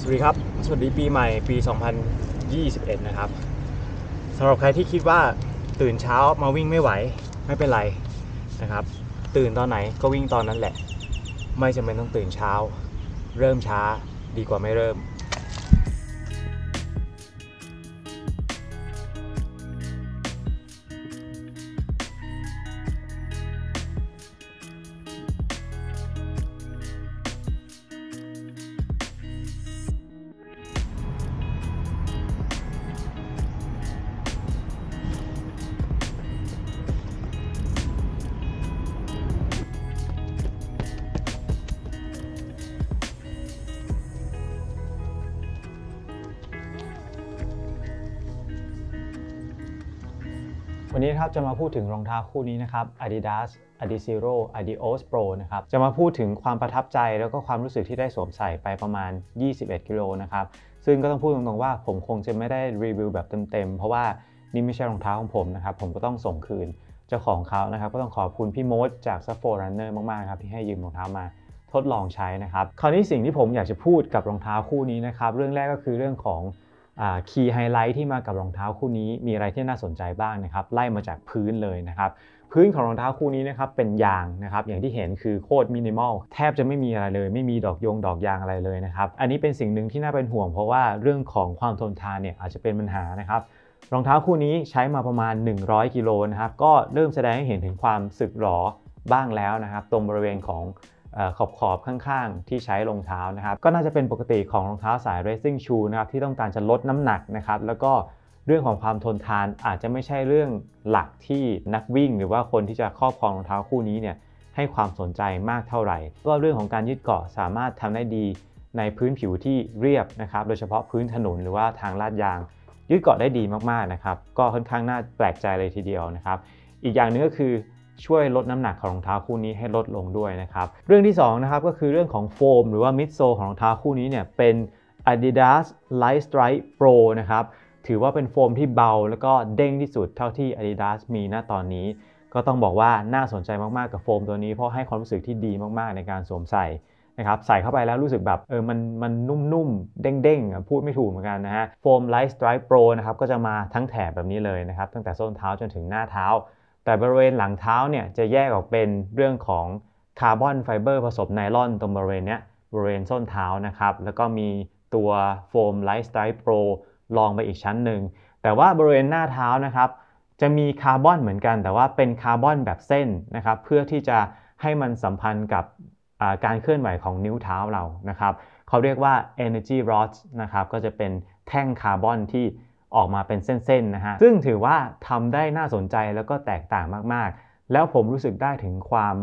สวัสดีครับ สวัสดีปีใหม่ปี 2021 นะครับสำหรับใครที่คิดว่าตื่นเช้ามาวิ่งไม่ไหวไม่เป็นไรนะครับ ตื่นตอนไหนก็วิ่งตอนนั้นแหละ ไม่จำเป็นต้องตื่นเช้า เริ่มช้าดีกว่าไม่เริ่ม วันนี้ครับจะมาพูดถึงรองเท้าคู่นี้นะครับ Adidas Adizero Adios Pro นะครับ จะมาพูดถึงความประทับใจแล้วก็ความรู้สึกที่ได้สวมใส่ไปประมาณ 21 กิโลนะครับ ซึ่งก็ต้องพูดตรงๆว่าผมคงจะไม่ได้รีวิวแบบเต็มๆ เพราะว่านี่ไม่ใช่รองเท้าของผมนะครับ ผมก็ต้องส่งคืนเจ้าของเขานะครับ ก็ต้องขอบคุณพี่โมดจาก s a f o Runner มากๆครับที่ให้ยืมรองเท้ามาทดลองใช้นะครับ คราวนี้สิ่งที่ผมอยากจะพูดกับรองเท้าคู่นี้นะครับ เรื่องแรกก็คือเรื่องของ key highlight ที่มากับรองเท้าคู่นี้มีอะไรที่น่าสนใจบ้างนะครับไล่มาจากพื้นเลยนะครับพื้นของรองเท้าคู่นี้นะครับเป็นยางนะครับอย่างที่เห็นคือโคตรมินิมอลแทบจะไม่มีอะไรเลย ไม่มีดอกยงดอกยางอะไรเลยนะครับอันนี้เป็นสิ่งหนึ่งที่น่าเป็นห่วง เพราะว่าเรื่องของความทนทานเนี่ยอาจจะเป็นปัญหานะครับรองเท้าคู่นี้ใช้มาประมาณ 100 กิโลนะครับก็เริ่มแสดงให้เห็นถึงความสึกหรอบ้างแล้วนะครับ ตรงบริเวณของ ขอบขอบข้างๆ ที่ใช้รองเท้านะครับ ก็น่าจะเป็นปกติของรองเท้าสาย racing shoe นะครับที่ต้องการจะลดน้ำหนักนะครับแล้วก็เรื่องของความทนทานอาจจะไม่ใช่เรื่องหลักที่นักวิ่ง หรือว่าคนที่จะครอบครองรองเท้าคู่นี้เนี่ยให้ความสนใจมากเท่าไหร่ ก็เรื่องของการยึดเกาะสามารถทำได้ดีในพื้นผิวที่เรียบนะครับ โดยเฉพาะพื้นถนนหรือว่าทางลาดยางยึดเกาะได้ดีมากๆนะครับ ก็ค่อนข้างน่าแปลกใจเลยทีเดียวนะครับ อีกอย่างนึงก็คือ ช่วยลดน้ำหนักของรองเท้าคู่นี้ให้ลดลงด้วยนะครับ เรื่องที่2นะครับก็คือเรื่องของโฟม หรือว่ามิดโซของรองเท้าคู่นี้เนี่ยเป็น Adidas Light Strike Pro นะครับถือว่าเป็นโฟมที่เบาแล้วก็เด้งที่สุดเท่าที่ Adidas มีณตอนนี้ ก็ต้องบอกว่าน่าสนใจมาก ๆ กับโฟมตัวนี้เพราะให้ความรู้สึกที่ดีมาก ๆ ในการสวมใส่นะครับใส่เข้าไปแล้วรู้สึกแบบเออมันมันนุ่มๆ เด้งๆ พูดไม่ถูกเหมือนกันนะฮะโฟม Light Strike Pro นะครับก็จะมาทั้งแถบแบบนี้เลยนะครับ ตั้งแต่ส้นเท้าจนถึงหน้าเท้า แต่บริเวณหลังเท้าเนี่ยจะแยกออกเป็นเรื่องของคาร์บอนไฟเบอร์ผสมไนลอนตรงบริเวณนี้บริเวณส้นเท้านะครับ แล้วก็มีตัวโฟม Lightstrike Pro ลองไปอีกชั้นหนึ่ง แต่ว่าบริเวณหน้าเท้านะครับ จะมีคาร์บอนเหมือนกัน แต่ว่าเป็นคาร์บอนแบบเส้นนะครับ เพื่อที่จะให้มันสัมพันธ์กับการเคลื่อนไหวของนิ้วเท้าเรานะครับ เขาเรียกว่า energy rods นะครับ ก็จะเป็นแท่งคาร์บอนที่ ออกมาเป็นเส้นๆนะฮะซึ่งถือว่าทำได้น่าสนใจแล้วก็แตกต่างมากๆ แล้วผมรู้สึกได้ถึงความ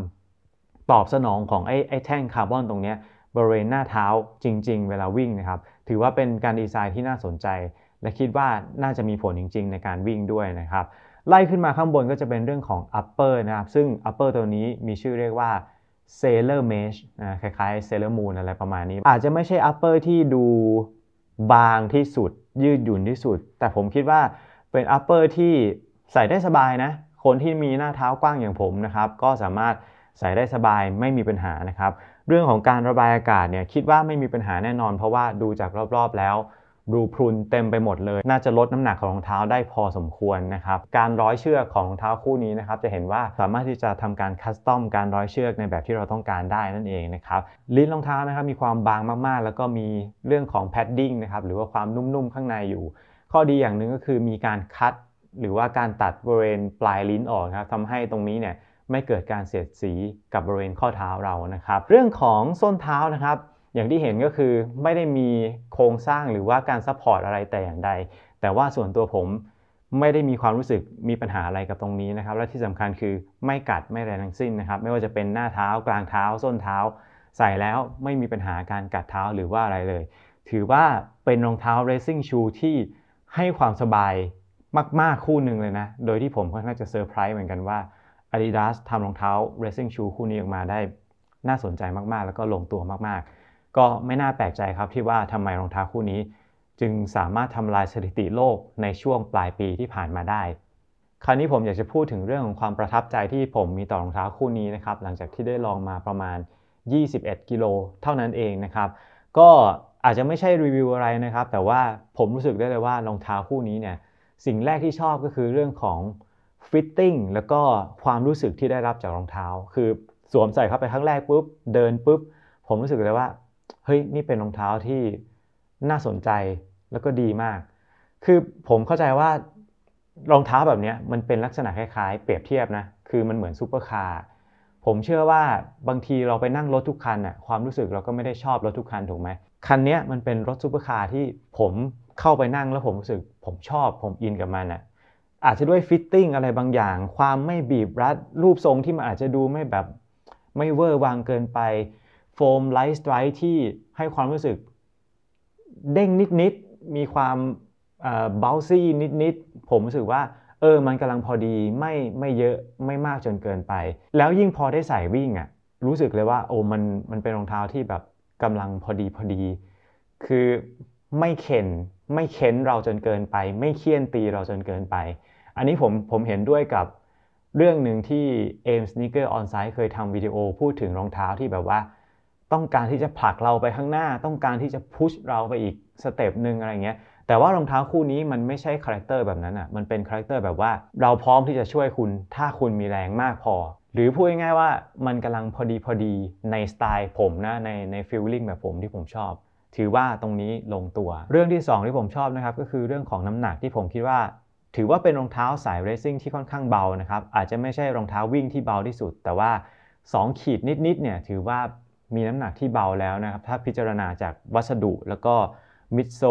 ตอบสนองของไอ้ไอ้แท่งคาร์บอนตรงนี้บริเวณหน้าเท้าจริง ๆ เวลาวิ่งนะครับ ถือว่าเป็นการดีไซน์ที่น่าสนใจ และคิดว่าน่าจะมีผลจริง ๆ ในการวิ่งด้วยนะครับไล่ขึ้นมาข้างบนก็จะเป็นเรื่องของ upper นะครับ ซึ่ง upper ตัวนี้มีชื่อเรียกว่า sailor mesh นะคล้ายๆ sailor moon อะไรประมาณนี้ อาจจะไม่ใช่ upper ที่ดูบางที่สุด ยืดหยุ่นที่สุด แต่ผมคิดว่าเป็นอัปเปอร์ที่ใส่ได้สบายนะ คนที่มีหน้าเท้ากว้างอย่างผมนะครับ ก็สามารถใส่ได้สบายไม่มีปัญหานะครับ เรื่องของการระบายอากาศเนี่ยคิดว่าไม่มีปัญหาแน่นอน เพราะว่าดูจากรอบๆแล้ว รูพรุนเต็มไปหมดเลย น่าจะลดน้ำหนักของรองเท้าได้พอสมควรนะครับ การร้อยเชือกของรองเท้าคู่นี้นะครับจะเห็นว่าสามารถที่จะทำการคัสตอมการร้อยเชือกในแบบที่เราต้องการได้นั่นเองนะครับลิ้นรองเท้านะครับมีความบางมากๆ แล้วก็มีเรื่องของ padding นะครับหรือว่าความนุ่มๆข้างในอยู่ ข้อดีอย่างหนึ่งก็คือมีการ cut หรือว่าการตัดบริเวณปลายลิ้นออกครับทำให้ตรงนี้เนี่ยไม่เกิดการเสียดสีกับบริเวณข้อเท้าเรานะครับ เรื่องของส้นเท้านะครับ อย่างที่เห็นก็คือไม่ได้มีโครงสร้างหรือว่าการ support อะไรแต่อย่างใด แต่ว่าส่วนตัวผมไม่ได้มีความรู้สึกมีปัญหาอะไรกับตรงนี้นะครับ และที่สำคัญคือไม่กัดไม่แรงทั้งสิ้นนะครับ ไม่ว่าจะเป็นหน้าเท้ากลางเท้า ส้นเท้า ใส่แล้วไม่มีปัญหาการกัดเท้าหรือว่าอะไรเลย ถือว่าเป็นรองเท้า racing shoe ที่ให้ความสบายมาก ๆ คู่หนึ่งเลยนะ โดยที่ผมค่อนข้างจะเซอร์ไพรส์เหมือนกันว่า Adidas ทำรองเท้า racing shoe คู่นี้ออกมาได้น่าสนใจมาก ๆ แล้วก็ลงตัวมาก ๆ ก็ไม่น่าแปลกใจครับที่ว่าทำไมรองเท้าคู่นี้ จึงสามารถทำลายสถิติโลกในช่วงปลายปีที่ผ่านมาได้ คราวนี้ผมอยากจะพูดถึงเรื่องของความประทับใจที่ผมมีต่อรองเท้าคู่นี้นะครับหลังจากที่ได้ลองมาประมาณ 21 กิโลเท่านั้นเองนะครับ ก็อาจจะไม่ใช่รีวิวอะไรนะครับ แต่ว่าผมรู้สึกได้เลยว่ารองเท้าคู่นี้เนี่ยสิ่งแรกที่ชอบก็คือเรื่องของ fitting แล้วก็ความรู้สึกที่ได้รับจากรองเท้า คือสวมใส่เข้าไปครั้งแรกปุ๊บเดินปุ๊บ ผมรู้สึกเลยว่า เฮ้ยนี่เป็นรองเท้าที่น่าสนใจแล้วก็ดีมาก คือผมเข้าใจว่ารองเท้าแบบนี้มันเป็นลักษณะคล้ายๆ เปรียบเทียบนะ คือมันเหมือนซูเปอร์คาร์ ผมเชื่อว่าบางทีเราไปนั่งรถทุกคันอะความรู้สึกเราก็ไม่ได้ชอบรถทุกคันถูกไหม คันนี้มันเป็นรถซูเปอร์คาร์ที่ผมเข้าไปนั่งแล้วผมรู้สึกผมชอบผมอินกับมันอะอาจจะด้วย fitting อะไรบางอย่าง ความไม่บีบรัดรูปทรงที่มันอาจจะดูไม่แบบไม่เวอร์วังเกินไป โฟม Lightstrike ที่ให้ความรู้สึกเด้งนิดๆมีความเบลซี่นิดๆผมรู้สึกว่าเออมันกำลังพอดีไม่ไม่เยอะไม่มากจนเกินไป แล้วยิ่งพอได้ใส่วิ่งอะ่ะรู้สึกเลยว่าโอ้มันมันเป็นรองเท้าที่แบบกำลังพอดีพอดี คือไม่เข็นไม่เข็นเราจนเกินไป ไม่เคี่ยนตีเราจนเกินไป อันนี้ผมผมเห็นด้วยกับเรื่องหนึ่งที่ AIM Sneaker On Site เคยทำวิดีโอพูดถึงรองเท้าที่แบบว่า ต้องการที่จะผลักเราไปข้างหน้า ต้องการที่จะพุชเราไปอีกstep หนึ่งอะไรเงี้ยแต่ว่ารองเท้าคู่นี้มันไม่ใช่ character แบบนั้นอะมันเป็น character แบบว่าเราพร้อมที่จะช่วยคุณ ถ้าคุณมีแรงมากพอ หรือพูดง่ายๆว่ามันกำลังพอดีพอดีในสไตล์ผมนะในใน feeling แบบผมที่ผมชอบ ถือว่าตรงนี้ลงตัว เรื่องที่ 2 ที่ผมชอบนะครับก็คือเรื่องของน้ำหนักที่ผมคิดว่า ถือว่าเป็นรองเท้าสาย racing ที่ค่อนข้างเบานะครับอาจจะไม่ใช่รองเท้าวิ่งที่เบาที่สุด แต่ว่า 2 ขีดนิดๆเนี่ยถือว่า มีน้ำหนักที่เบาแล้วนะครับ ถ้าพิจารณาจากวัสดุแล้วก็ midsole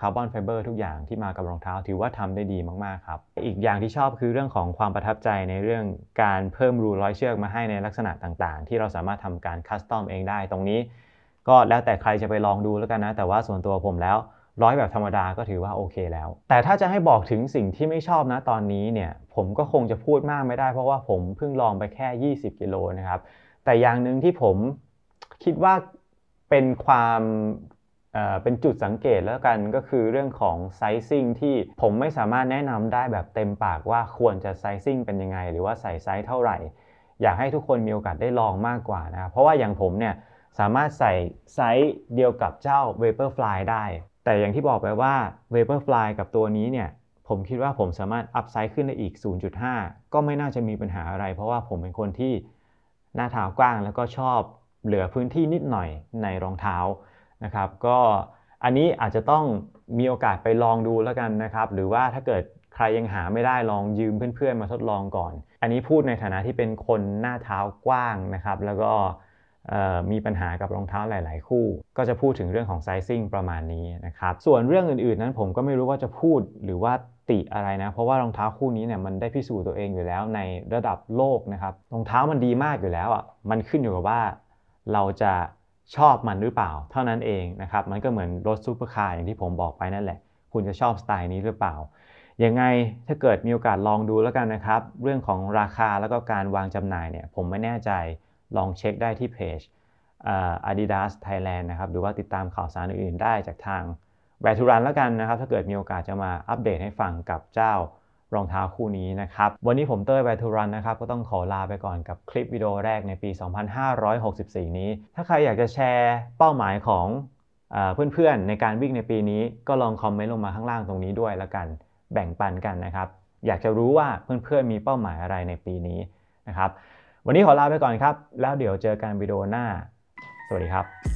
คาร์บอนไฟเบอร์ทุกอย่างที่มากับรองเท้า ถือว่าทำได้ดีมาก ๆ ครับ อีกอย่างที่ชอบคือเรื่องของความประทับใจในเรื่องการเพิ่มรูร้อยเชือกมาให้ในลักษณะต่างๆ ที่เราสามารถทำการ custom เองได้ตรงนี้ ก็แล้วแต่ใครจะไปลองดูแล้วกันนะ แต่ว่าส่วนตัวผมแล้วร้อยแบบธรรมดาก็ถือว่าโอเคแล้ว แต่ถ้าจะให้บอกถึงสิ่งที่ไม่ชอบนะตอนนี้เนี่ยผมก็คงจะพูดมากไม่ได้เพราะว่าผมเพิ่งลองไปแค่ 20 กิโลนะครับแต่อย่างหนึ่งที่ผม คิดว่าเป็นความเป็นจุดสังเกตแล้วกันก็คือเรื่องของ sizing ที่ผมไม่สามารถแนะนำได้แบบเต็มปากว่าควรจะ sizing เป็นยังไง หรือว่าใส่ไซส์เท่าไหร่ อยากให้ทุกคนมีโอกาสได้ลองมากกว่านะเพราะว่าอย่างผมเนี่ยสามารถใส่ไซส์เดียวกับเจ้า Vaporfly ได้ แต่อย่างที่บอกไปว่า Vaporfly กับตัวนี้เนี่ยผมคิดว่าผมสามารถ up size ขึ้นได้อีก 0.5 ก็ไม่น่าจะมีปัญหาอะไร เพราะว่าผมเป็นคนที่หน้าเท้ากว้างแล้วก็ชอบ เหลือพื้นที่นิดหน่อยในรองเท้านะครับ ก็อันนี้อาจจะต้องมีโอกาสไปลองดูแล้วกันนะครับ หรือว่าถ้าเกิดใครยังหาไม่ได้ลองยืมเพื่อนๆ มาทดลองก่อน อันนี้พูดในฐานะที่เป็นคนหน้าเท้ากว้างนะครับ แล้วก็มีปัญหากับรองเท้าหลาย ๆ คู่ ก็จะพูดถึงเรื่องของไซซิ่งประมาณนี้นะครับ ส่วนเรื่องอื่น ๆ นั้นผมก็ไม่รู้ว่าจะพูดหรือว่าติอะไรนะ เพราะว่ารองเท้าคู่นี้เนี่ยมันได้พิสูจน์ตัวเองอยู่แล้วในระดับโลกนะครับ รองเท้ามันดีมากอยู่แล้วอะ มันขึ้นอยู่กับว่า เราจะชอบมันหรือเปล่า เท่านั้นเองนะครับมันก็เหมือนรถซูเปอร์คาร์อย่างที่ผมบอกไปนั่นแหละ คุณจะชอบสไตล์นี้หรือเปล่ายังไงถ้าเกิดมีโอกาสลองดูแล้วกันนะครับ เรื่องของราคาแล้วก็การวางจำหน่ายเนี่ยผมไม่แน่ใจลองเช็คได้ที่เพจ Adidas Thailand นะครับหรือว่าติดตามข่าวสารอื่นๆได้จากทางWhere To Run แล้วกันนะครับ ถ้าเกิดมีโอกาสจะมาอัปเดตให้ฟังกับเจ้า รองเท้าคู่นี้นะครับ วันนี้ผมเต้ย Where To Run นะครับ ก็ต้องขอลาไปก่อนกับคลิปวิดีโอแรกในปี 2564 นี้ ถ้าใครอยากจะแชร์เป้าหมายของเพื่อนๆ ในการวิ่งในปีนี้ก็ลองคอมเมนต์ลงมาข้างล่างตรงนี้ด้วยแล้วกัน แบ่งปันกันนะครับ อยากจะรู้ว่าเพื่อนๆ มีเป้าหมายอะไรในปีนี้นะครับ วันนี้ขอลาไปก่อนครับ แล้วเดี๋ยวเจอกันวิดีโอหน้า สวัสดีครับ